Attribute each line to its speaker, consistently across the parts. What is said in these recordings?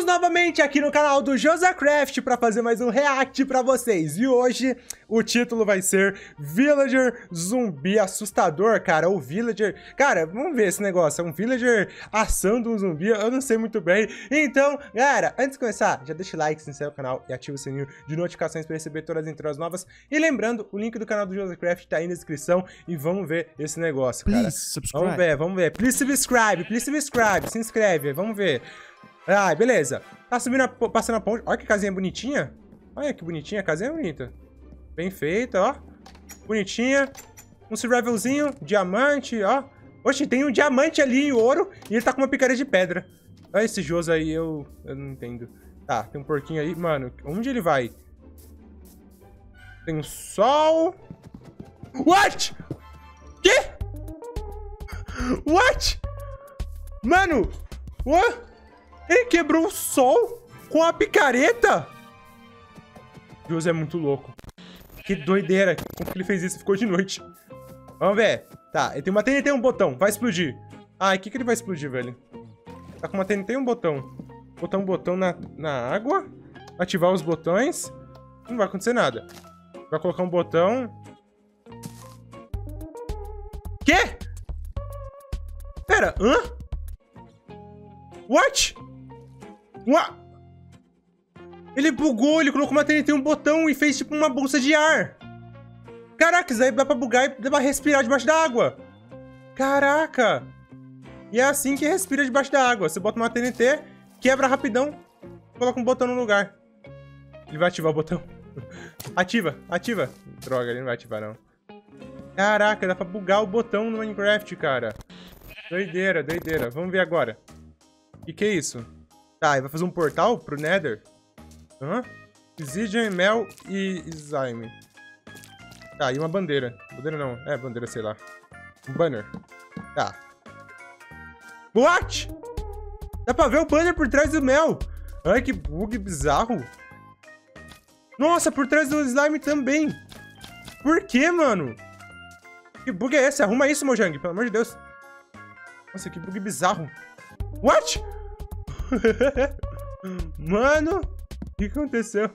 Speaker 1: Estamos novamente aqui no canal do Josacraft para fazer mais um react para vocês. E hoje o título vai ser Villager Zumbi Assustador, cara. O Villager... Cara, vamos ver esse negócio. É um Villager assando um zumbi. Eu não sei muito bem. Então, galera, antes de começar, já deixa o like, se inscreve no canal e ativa o sininho de notificações para receber todas as entradas novas. E lembrando, o link do canal do Josacraft tá aí na descrição. E vamos ver esse negócio, cara.
Speaker 2: Please subscribe.
Speaker 1: Vamos ver, vamos ver. Please subscribe, please subscribe. Se inscreve, vamos ver. Ah, beleza. Tá subindo, a, passando a ponte. Olha que casinha bonitinha. Olha que bonitinha, a casinha é bonita. Bem feita, ó. Bonitinha. Um survivalzinho, diamante, ó. Oxe, tem um diamante ali em ouro e ele tá com uma picareta de pedra. Olha esse Joso aí, eu, eu não entendo. Tá, tem um porquinho aí. Mano, onde ele vai? Tem um sol. What? Que? What? Mano, what? Ele quebrou o sol com a picareta? Deus é muito louco. Que doideira. Como que ele fez isso? Ficou de noite. Vamos ver. Tá, ele tem uma TNT e um botão. Vai explodir. Ah, o que, que ele vai explodir, velho? Tá com uma TNT e um botão. Botar um botão na, na água. Ativar os botões. Não vai acontecer nada. Vai colocar um botão. Quê? Pera, hã? What? What? Ele bugou, ele colocou uma TNT um botão e fez tipo uma bolsa de ar. Caraca, isso aí dá pra bugar e dá pra respirar debaixo da água. Caraca. E é assim que respira debaixo da água. Você bota uma TNT, quebra rapidão, coloca um botão no lugar. Ele vai ativar o botão. ativa, ativa. Droga, ele não vai ativar não. Caraca, dá pra bugar o botão no Minecraft, cara. Doideira, doideira. Vamos ver agora. O que, que é isso? Tá, ele vai fazer um portal pro Nether. Hã? Obsidian, Mel e Slime. Tá, e uma bandeira. Bandeira não. É, bandeira, sei lá. Um banner. Tá. What? Dá pra ver o banner por trás do Mel. Ai, que bug bizarro. Nossa, por trás do Slime também. Por que, mano? Que bug é esse? Arruma isso, Mojang, pelo amor de Deus. Nossa, que bug bizarro. What? mano, o que aconteceu?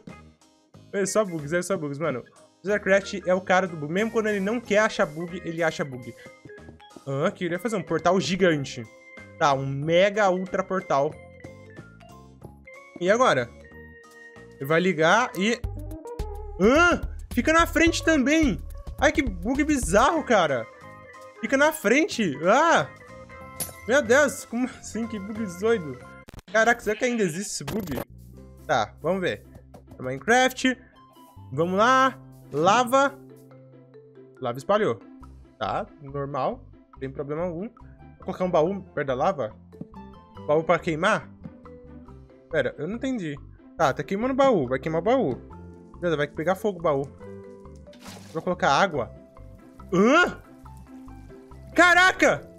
Speaker 1: É só bugs, é só bugs, mano. O Zacraft é o cara do bug. Mesmo quando ele não quer achar bug, ele acha bug. Ah, queria fazer um portal gigante. Tá, um mega ultra portal. E agora? Ele vai ligar e... Ah, fica na frente também. Ai, que bug bizarro, cara. Fica na frente. Ah! Meu Deus, como assim? Que bug doido. Caraca, será que ainda existe esse bug? Tá, vamos ver. Minecraft. Vamos lá. Lava. Lava espalhou. Tá, normal. Não tem problema algum. Vou colocar um baú perto da lava? Baú pra queimar? Pera, eu não entendi. Tá, tá queimando o baú. Vai queimar o baú. Beleza, vai pegar fogo o baú. Vou colocar água. Hã? Caraca!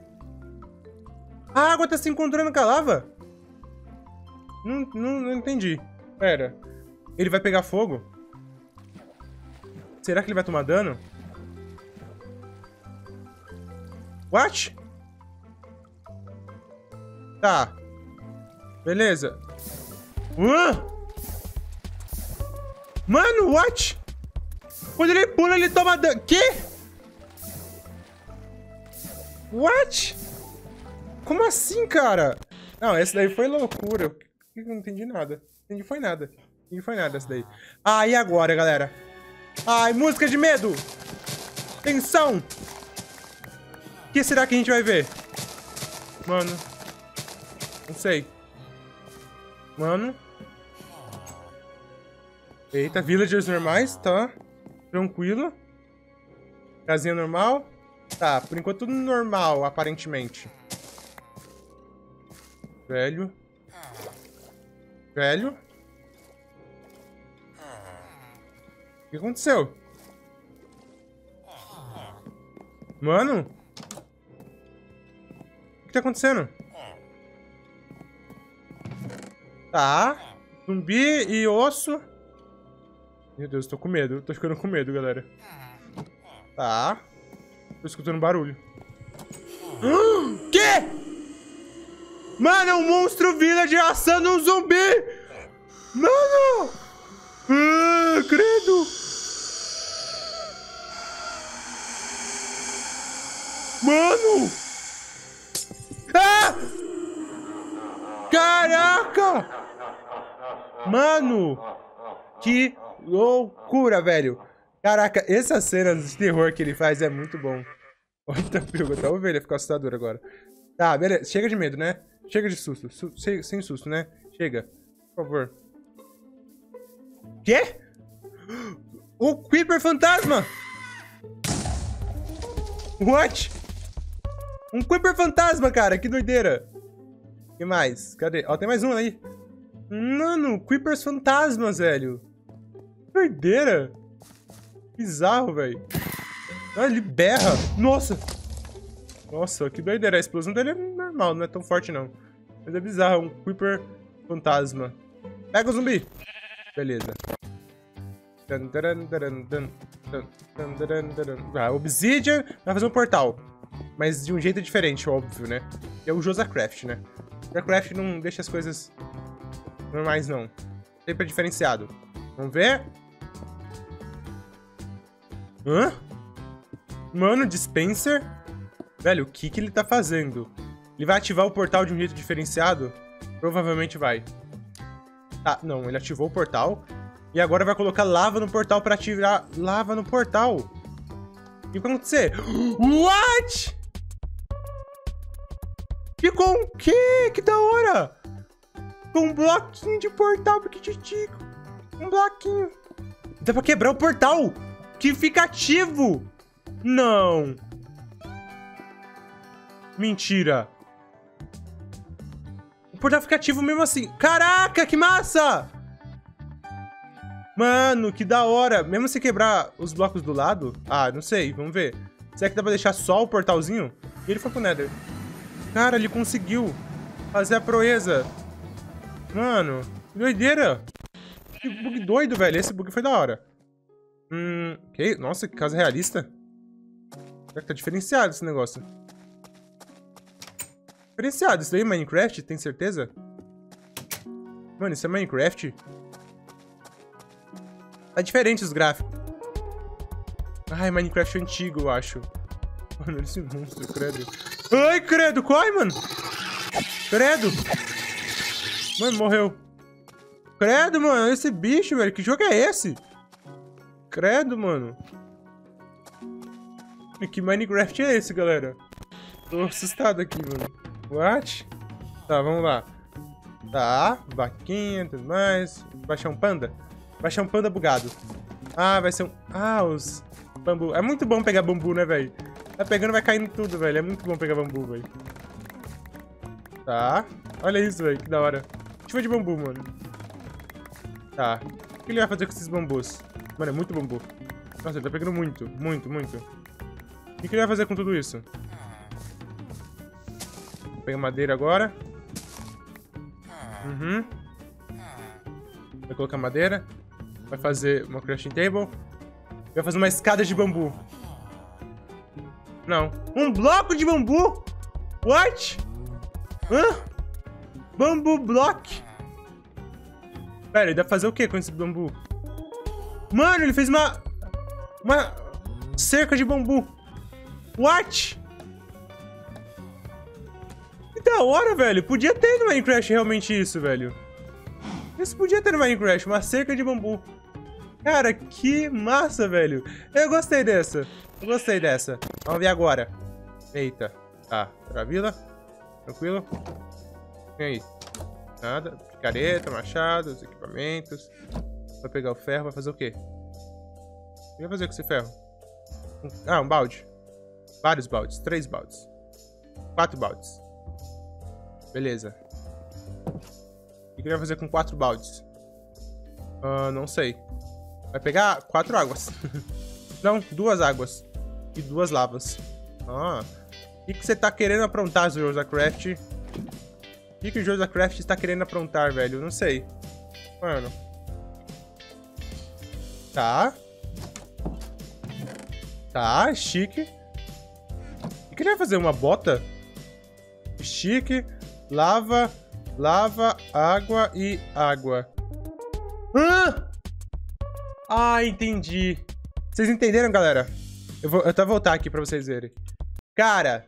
Speaker 1: A água tá se encontrando com a lava? Não, não, não entendi. Pera. Ele vai pegar fogo? Será que ele vai tomar dano? What? Tá. Beleza. Uh! Mano, what? Quando ele pula, ele toma dano. Que? What? Como assim, cara? Não, esse daí foi loucura. Eu não entendi nada. Entendi foi nada. Entendi foi nada essa daí. Ah, e agora, galera? Ai, música de medo! Tensão! O que será que a gente vai ver? Mano. Não sei. Mano. Eita, villagers normais, tá? Tranquilo. Casinha normal. Tá, por enquanto tudo normal, aparentemente. Velho. Velho. O que aconteceu? Mano? O que tá acontecendo? Tá. Zumbi e osso. Meu Deus, tô com medo. Tô ficando com medo, galera. Tá. Tô escutando barulho. Que? Mano, é um monstro village assando um zumbi! Mano! Ah, credo! Mano! Ah! Caraca! Mano! Que loucura, velho! Caraca, essa cena de terror que ele faz é muito bom. Outra pergunta, a ovelha ficou assustador agora. Tá, beleza. Chega de medo, né? Chega de susto. Su sem, sem susto, né? Chega. Por favor. Quê? O Creeper fantasma! What? Um Creeper fantasma, cara. Que doideira. que mais? Cadê? Ó, tem mais um aí. Mano, Creepers fantasmas, velho. Que doideira. Bizarro, velho. Olha, ele berra. Nossa. Nossa, que doideira. A explosão dele é normal, não é tão forte, não. Mas é bizarro, um Creeper fantasma. Pega o zumbi. Beleza. Ah, Obsidian vai fazer um portal. Mas de um jeito diferente, óbvio, né? É o Josacraft, né? Josacraft não deixa as coisas normais, não. Sempre é diferenciado. Vamos ver. Hã? Mano, dispenser? Velho, o que que ele tá fazendo? Ele vai ativar o portal de um jeito diferenciado? Provavelmente vai. Tá, não, ele ativou o portal. E agora vai colocar lava no portal pra ativar lava no portal. O que vai acontecer? What? Ficou um quê? Que da hora! Com um bloquinho de portal pequititico. Um bloquinho. Dá pra quebrar o portal que fica ativo. Não. Mentira. O portal fica ativo mesmo assim. Caraca, que massa! Mano, que da hora. Mesmo se quebrar os blocos do lado... Ah, não sei, vamos ver. Será que dá pra deixar só o portalzinho? E ele foi pro Nether. Cara, ele conseguiu fazer a proeza. Mano, que doideira. Que bug doido, velho. Esse bug foi da hora. Hum? Nossa, que casa realista. Será que tá diferenciado esse negócio? Diferenciado. Isso daí é Minecraft? Tem certeza? Mano, isso é Minecraft? Tá diferente os gráficos. Ai, Minecraft antigo, eu acho. Mano, esse monstro, credo. Ai, credo, corre, mano. Credo. Mano, morreu. Credo, mano, esse bicho, velho. Que jogo é esse? Credo, mano. Que Minecraft é esse, galera? Tô assustado aqui, mano. What? Tá, vamos lá. Tá, vaquinha, tudo mais. Baixar um panda. Vai achar um panda bugado. Ah, vai ser um... Ah, os bambu. É muito bom pegar bambu, né, velho? Tá pegando, vai caindo tudo, velho. É muito bom pegar bambu, velho. Tá. Olha isso, velho. Que da hora. Chuva de bambu, mano. Tá. O que ele vai fazer com esses bambus? Mano, é muito bambu. Nossa, ele tá pegando muito. Muito, muito. O que ele vai fazer com tudo isso? Vou pegar madeira agora. Uhum. Vai colocar madeira. Vai fazer uma crafting table. Vai fazer uma escada de bambu. Não. Um bloco de bambu? What? Hã? Bambu block? Pera, ele deve fazer o que com esse bambu? Mano, ele fez uma... Uma cerca de bambu. What? Da hora, velho. Podia ter no Minecraft realmente isso, velho. Isso podia ter no Minecraft, uma cerca de bambu. Cara, que massa, velho. Eu gostei dessa. Eu gostei dessa. Vamos ver agora. Eita. Tá, Travila. Tranquilo. Vem aí. Nada. Picareta, machado, os equipamentos. Vai pegar o ferro, vai fazer o quê? O que vai fazer com esse ferro? Ah, um balde. Vários baldes. Três baldes. Quatro baldes. Beleza. O que ele vai fazer com quatro baldes? Uh, não sei. Vai pegar quatro águas. não, duas águas. E duas lavas. Ah. O que, você tá querendo aprontar, Josacraft? O que, que o Josacraft está querendo aprontar, velho? Não sei. Mano. Tá. Tá, chique. O que ele vai fazer? Uma bota? Chique. Lava. Lava, água e água. Hã? Ah, entendi. Vocês entenderam, galera? Eu vou eu até voltar aqui pra vocês verem. Cara,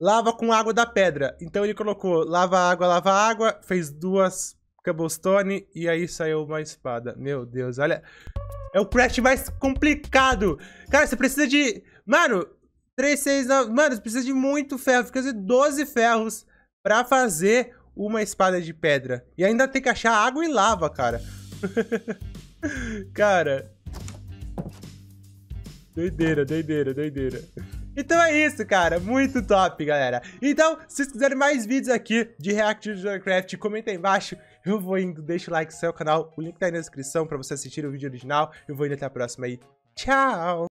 Speaker 1: lava com água da pedra. Então ele colocou lava água, lava água, fez duas cobblestone e aí saiu uma espada. Meu Deus, olha. É o craft mais complicado. Cara, você precisa de... Mano, 3, 6, 9... Mano, você precisa de muito ferro. Fica de 12 ferros pra fazer uma espada de pedra. E ainda tem que achar água e lava, cara. cara... Doideira, doideira, doideira. Então é isso, cara. Muito top, galera. Então, se vocês quiserem mais vídeos aqui de React to Minecraft, comenta aí embaixo. Eu vou indo, deixa o like no seu canal. O link tá aí na descrição pra você assistir o vídeo original. Eu vou indo até a próxima aí. Tchau!